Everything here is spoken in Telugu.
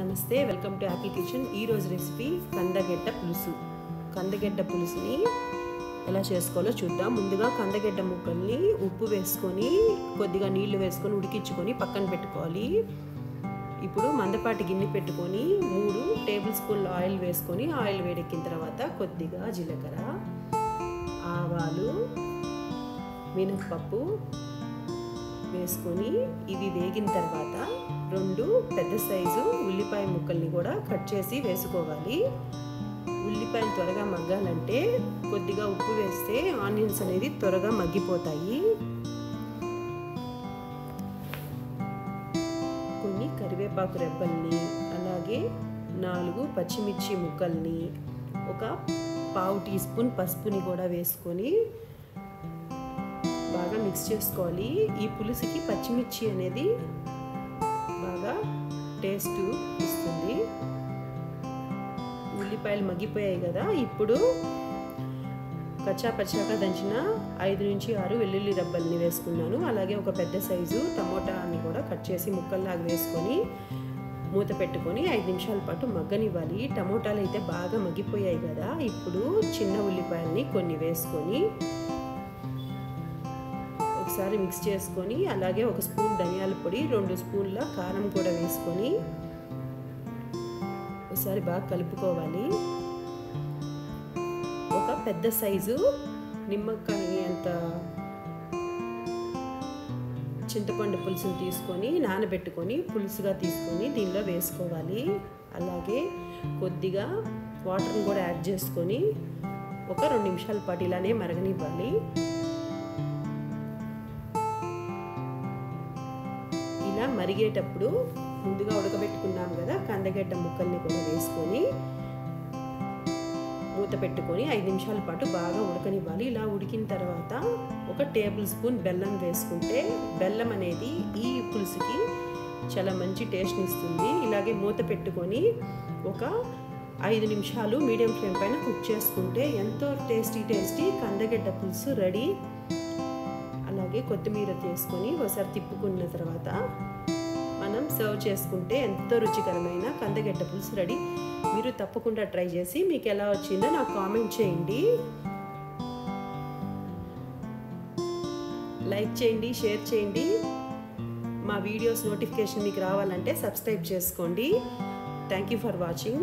నమస్తే వెల్కమ్ టు యాపిల్ కిచెన్. ఈరోజు రెసిపీ కందగడ్డ పులుసు. కందగడ్డ పులుసుని ఎలా చేసుకోవాలో చూద్దాం. ముందుగా కందగడ్డ ముక్కల్ని ఉప్పు వేసుకొని కొద్దిగా నీళ్ళు వేసుకొని ఉడికించుకొని పక్కన పెట్టుకోవాలి. ఇప్పుడు మందపాటి గిన్నె పెట్టుకొని మూడు టేబుల్ స్పూన్ల ఆయిల్ వేసుకొని ఆయిల్ వేడెక్కిన తర్వాత కొద్దిగా జీలకర్ర ఆవాలు మినప్పప్పు వేసుకొని ఇవి వేగిన తర్వాత రెండు పెద్ద సైజు ఉల్లిపాయ ముక్కల్ని కూడా కట్ చేసి వేసుకోవాలి. ఉల్లిపాయలు త్వరగా మగ్గాలంటే కొద్దిగా ఉప్పు వేస్తే ఆనియన్స్ అనేది త్వరగా మగ్గిపోతాయి. కొన్ని కరివేపాకు రెబ్బల్ని అలాగే నాలుగు పచ్చిమిర్చి ముక్కల్ని ఒక పావు టీ స్పూన్ పసుపుని కూడా వేసుకొని బాగా మిక్స్ చేసుకోవాలి. ఈ పులుసుకి పచ్చిమిర్చి అనేది టేస్ట్ ఇస్తుంది. ఉల్లిపాయలు మగ్గిపోయాయి కదా ఇప్పుడు కచ్చా పచ్చాగా దంచిన ఐదు నుంచి ఆరు వెల్లుల్లి రబ్బల్ని వేసుకున్నాను. అలాగే ఒక పెద్ద సైజు టమోటాని కూడా కట్ చేసి ముక్కల్లాగా వేసుకొని మూత పెట్టుకొని ఐదు నిమిషాల పాటు మగ్గనివ్వాలి. టమోటాలు అయితే బాగా మగ్గిపోయాయి కదా ఇప్పుడు చిన్న ఉల్లిపాయల్ని కొన్ని వేసుకొని ఒకసారి మిక్స్ చేసుకొని అలాగే ఒక స్పూన్ ధనియాల పొడి రెండు స్పూన్ల కారం కూడా వేసుకొని ఒకసారి బాగా కలుపుకోవాలి. ఒక పెద్ద సైజు నిమ్మకాయ అంత చింతపండు పులుసుని తీసుకొని నానబెట్టుకొని పులుసుగా తీసుకొని దీనిలో వేసుకోవాలి. అలాగే కొద్దిగా వాటర్ని కూడా యాడ్ చేసుకొని ఒక రెండు నిమిషాల పాటు ఇలానే మరగనివ్వాలి. ఇలా మరిగేటప్పుడు ముందుగా ఉడకబెట్టుకున్నాం కదా కందగడ్డ ముక్కల్ని కూడా వేసుకొని మూత పెట్టుకొని ఐదు నిమిషాల పాటు బాగా ఉడకనివ్వాలి. ఇలా ఉడికిన తర్వాత ఒక టేబుల్ స్పూన్ బెల్లం వేసుకుంటే బెల్లం అనేది ఈ పులుసుకి చాలా మంచి టేస్ట్ని ఇస్తుంది. ఇలాగే మూత పెట్టుకొని ఒక ఐదు నిమిషాలు మీడియం ఫ్లేమ్ పైన కుక్ చేసుకుంటే ఎంతో టేస్టీ టేస్టీ కందగడ్డ పులుసు రెడీ అలాగే కొత్తిమీర తీసుకొని ఒకసారి తిప్పుకున్న తర్వాత మనం సర్వ్ చేసుకుంటే ఎంతో రుచికరమైన కందగడ్డ పులుసు రెడీ. మీరు తప్పకుండా ట్రై చేసి మీకు ఎలా వచ్చిందో నాకు కామెంట్ చేయండి. లైక్ చేయండి షేర్ చేయండి. మా వీడియోస్ నోటిఫికేషన్ మీకు రావాలంటే సబ్స్క్రైబ్ చేసుకోండి. Thank you for watching.